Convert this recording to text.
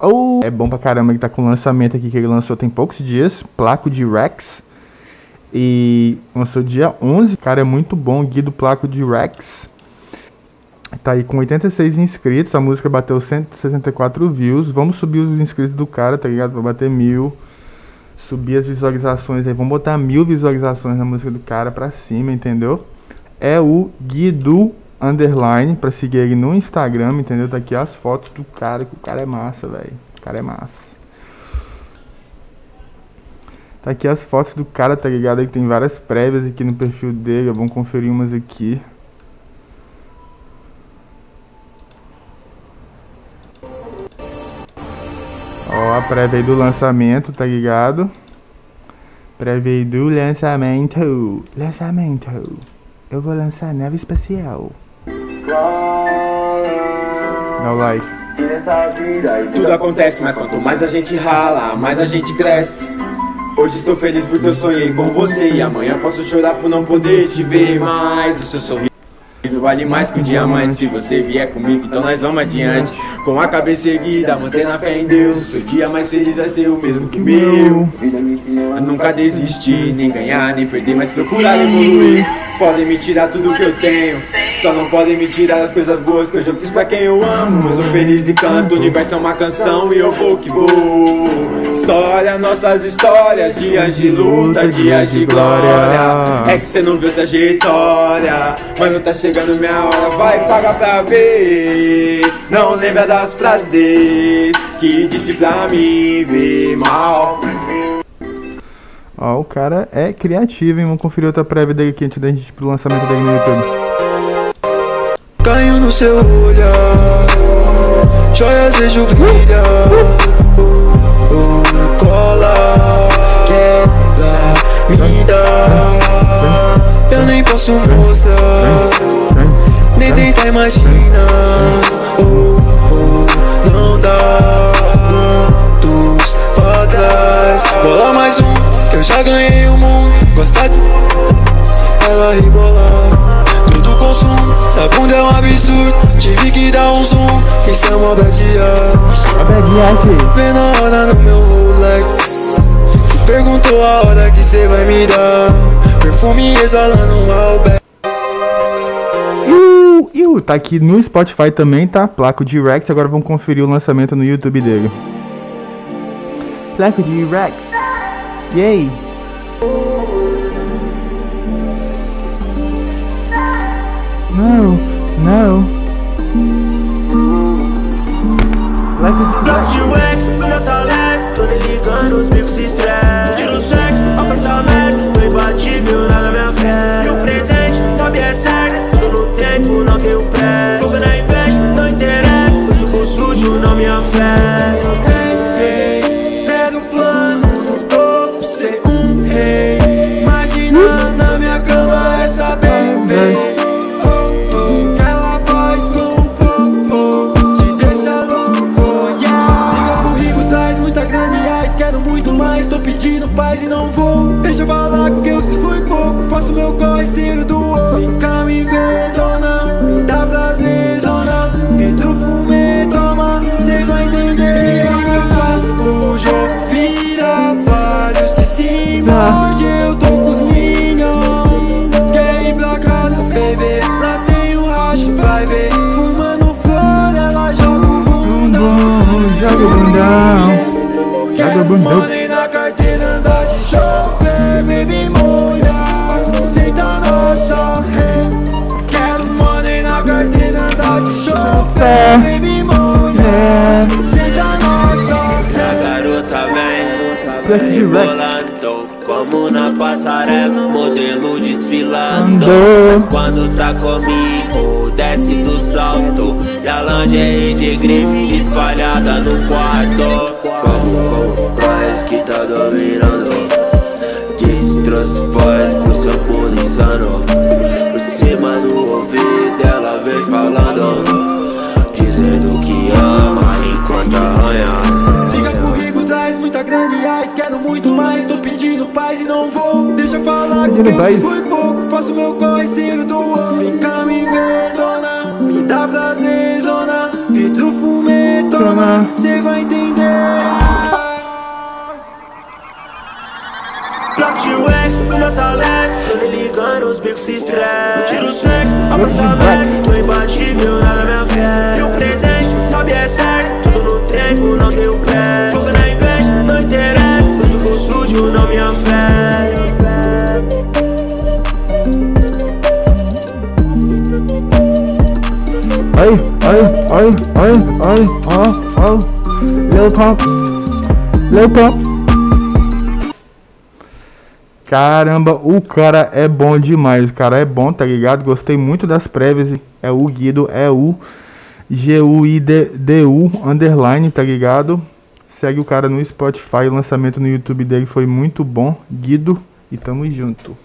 Oh, é bom pra caramba que tá com o lançamento aqui que ele lançou tem poucos dias. Placo de Rex. E lançou dia 11. Cara, é muito bom guia do Placo de Rex. Tá aí com 86 inscritos. A música bateu 164 views. Vamos subir os inscritos do cara, tá ligado? Pra bater mil. Subir as visualizações aí. Vamos botar mil visualizações na música do cara pra cima, entendeu? É o Guido underline pra seguir ele no Instagram, entendeu? Tá aqui as fotos do cara, que o cara é massa, velho. O cara é massa. Tá aqui as fotos do cara, tá ligado? Aí tem várias prévias aqui no perfil dele. Vamos conferir umas aqui. Ó, a prévia aí do lançamento, tá ligado? Prévia aí do lançamento. Lançamento. Eu vou lançar nave espacial. Dá o like. Tudo acontece, mas quanto mais a gente rala, mais a gente cresce. Hoje estou feliz porque eu sonhei com você E amanhã posso chorar por não poder te ver mais O seu sorriso vale mais que um diamante. Se você vier comigo, então nós vamos adiante. Com a cabeça erguida, mantendo a fé em Deus. O seu dia mais feliz vai ser o mesmo que o meu. Eu nunca desisti, nem ganhar, nem perder Mas procurar evoluir. Podem me tirar tudo que eu tenho. Só não podem me tirar as coisas boas que eu já fiz pra quem eu amo. Eu sou feliz e canto, o universo é uma canção E eu vou que vou História, nossas histórias Dias de luta, dias de glória É que cê não viu trajetória Mano, tá chegando minha hora Vai pagar pra ver Não lembra das frases Que disse pra mim ver mal Ó, o cara é criativo, hein? Vamos conferir outra prévia dele aqui antes da gente ir pro lançamento dele no YouTube. Caio no seu olhar, joias vejo brilhar. Tentar imaginar. Oh, oh, não dá. Muitos pra trás, bola mais um. Eu já ganhei o mundo, gosta de ela rebolar. Tudo consumo, essa bunda é um absurdo. Tive que dar um zoom, quem se ama bad Vem na hora no meu Rolex. Se perguntou a hora que cê vai me dar. Perfume exalando um Malbec. Iu, tá aqui no Spotify também, tá? Placo de Rex. Agora vamos conferir o lançamento no YouTube dele. Placo de Rex. Yay! No, no. Placo de Bloco de Rex, tô ligando, os bicos meu corre, ciro do ouro. Vem cá me ver, dona. Me dá prazer, zona. Vidro fumê, toma, cê vai entender. Eu faço o jogo, vira vários que se morde. Eu tô com os milhões. Quer ir pra casa, bebê? Lá tem um racho, vai ver. Fumando flor, ela joga o bundão. Joga o bundão. Joga o bundão. De Rex. rebolando Como na passarela, modelo desfilando. Mas quando tá comigo, desce do salto E a lingerie de grife espalhada no quarto Como, como, parece que tá dominando Diz trouxe paz Deixa eu falar com que eu fui pouco, faço meu corre, do ouro. Vem cá me ver, dona, me dá prazer, zona. Vidro fumê, toma, cê vai entender. Bloco de wax, uma salete Tô nem ligando, os bicos se estressam. Tiro sexo, afastamento Tô imbatível, nada me afeta. E o presente, sabe é certo. Tudo no tempo, não tenho pressa Fogo na inveja, não interessa. Bicos sujos não me afetam Ai, ai, ai, ai, ai. Lil Pump. Lil Pump. Caramba, o cara é bom demais. O cara é bom, tá ligado? Gostei muito das prévias. É o Guido, é o G-U-I-D-U underline, tá ligado? Segue o cara no Spotify. O lançamento no YouTube dele foi muito bom. Guido, e tamo junto.